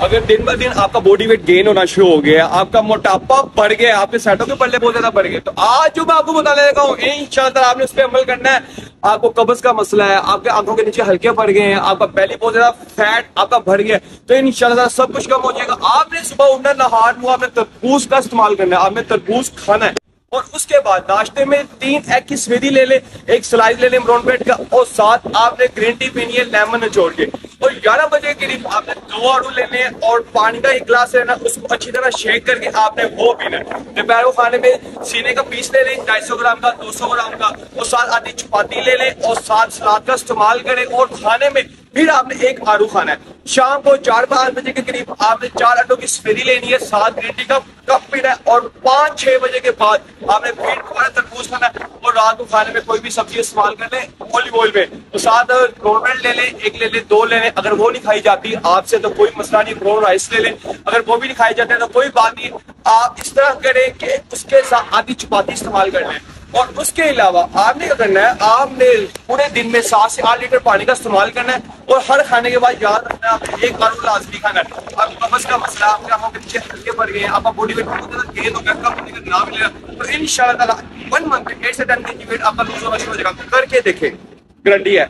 अगर दिन ब दिन आपका बॉडी वेट गेन होना शुरू हो गया, आपका मोटापा बढ़ गया, आपके सेटों के पल्ले बहुत ज़्यादा बढ़ गए तो आज जो मैं आपको बताने लगा हूँ इन आपने उस पर अमल करना है। आपको कब्ज का मसला है, आपके आँखों के नीचे हल्के पड़ गए हैं, आपका पहले बहुत ज़्यादा फैट आपका बढ़ गया तो इन सब कुछ कम हो जाएगा। आपने सुबह उठना नहार मुँह आपने तरबूज का इस्तेमाल करना है, आपने तरबूज खाना है। और उसके बाद नाश्ते में तीन एग की स्मृति ले ले, एक स्लाइस ले ले ब्राउन ब्रेड का, और साथ आपने ग्रीन टी पीनी है लेमन निचोड़ के। ग्यारह बजे के करीब आपने दो आड़ू लेने और पानी का एक गिलास लेना, उसको अच्छी तरह शेक करके आपने वो पीना दोपहर को खाने में सीने का पीस ले लें, ढाई सौ ग्राम का, दो सौ ग्राम का, और साथ आधी चपाती ले लें और साथ सलाद का इस्तेमाल करें और खाने में फिर आपने एक आड़ू खाना है। शाम को चार पाँच बजे के करीब आपने चार अंडों की स्पेरी लेनी है सात ग्रीन टी का कप पीना है और पाँच छह बजे के बाद आपने फिर दोबारा तरबूज खाना है। रात को खाने में कोई भी सब्ज़ी इस्तेमाल कर ले ऑलिव ऑयल में। तो साथ ब्राउन ले लें, एक ले लें, दो ले लें, अगर वो नहीं खाई जाती, आपसे तो कोई मसला नहीं ब्राउन राइस ले लें। अगर वो भी नहीं खाई जाते तो कोई बात नहीं, आप इस तरह करें कि उसके साथ आधी चपाती इस्तेमाल कर लें। और उसके अलावा आपने क्या करना है, आपने पूरे दिन में सात से आठ लीटर पानी का इस्तेमाल करना है और हर खाने के बाद याद रखना है आपने एक बार लाजमी खाना है। अब कबज का मसला आपके आँखों के हल्के पड़ गए, आपका बॉडी वेट बहुत ज़्यादा गेन हो गया, कम होने का ना मिलेगा तो इन शाला वन मंथ एट से टेन के जी वेट आपका लूज होना शुरू हो जाएगा। करके देखे गारंटी है।